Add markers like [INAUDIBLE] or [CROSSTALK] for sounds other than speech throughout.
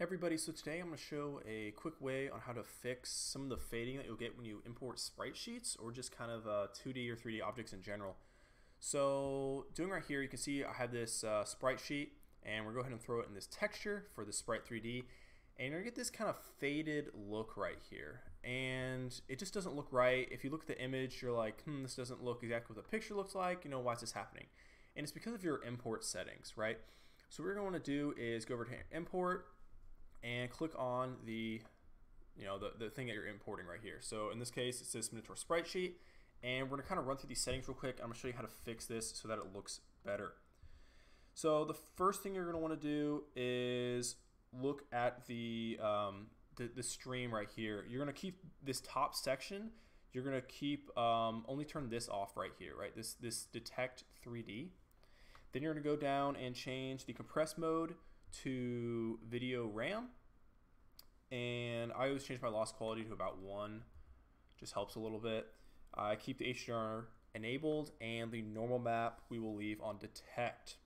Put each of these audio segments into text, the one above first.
Everybody, so today I'm going to show a quick way on how to fix some of the fading that you'll get when you import sprite sheets or just kind of uh, 2D or 3D objects in general. So doing right here, you can see I have this uh, sprite sheet and we're going to go ahead and throw it in this texture for the sprite 3D and you're going to get this kind of faded look right here and it just doesn't look right. If you look at the image, you're like, hmm, this doesn't look exactly what the picture looks like, you know, why is this happening? And it's because of your import settings, right? So what we're going to do is go over to import and click on the you know the, the thing that you're importing right here. So in this case, it says Minotaur Sprite Sheet, and we're gonna kind of run through these settings real quick. I'm gonna show you how to fix this so that it looks better. So the first thing you're gonna wanna do is look at the, um, the, the, stream right here. You're gonna keep this top section, you're gonna keep, um, only turn this off right here, right? This, this detect 3D. Then you're gonna go down and change the compress mode to video RAM. And I always change my loss quality to about one, just helps a little bit. I keep the HDR enabled and the normal map we will leave on detect.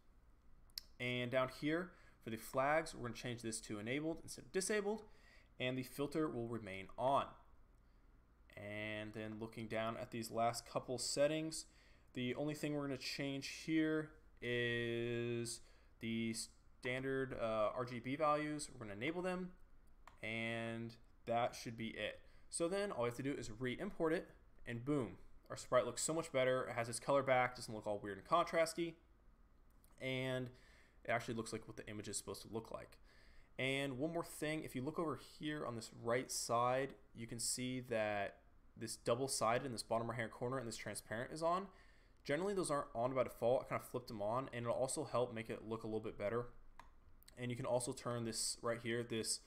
And down here for the flags, we're going to change this to enabled instead of disabled, and the filter will remain on. And then looking down at these last couple settings, the only thing we're going to change here is the standard uh, RGB values. We're going to enable them, and that should be it. So then all we have to do is re-import it, and boom, our sprite looks so much better. It has its color back, doesn't look all weird and contrasty, and it actually looks like what the image is supposed to look like. And one more thing, if you look over here on this right side, you can see that this double sided in this bottom right hand corner and this transparent is on. Generally, those aren't on by default. I kind of flipped them on, and it'll also help make it look a little bit better and you can also turn this right here, this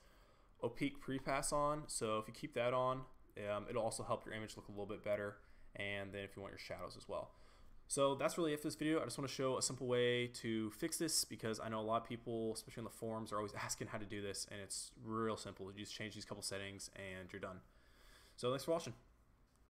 opaque pre-pass on. So if you keep that on, um, it'll also help your image look a little bit better. And then if you want your shadows as well. So that's really it for this video. I just want to show a simple way to fix this because I know a lot of people, especially on the forums, are always [LAUGHS] asking how to do this. And it's real simple. You just change these couple settings and you're done. So thanks for watching.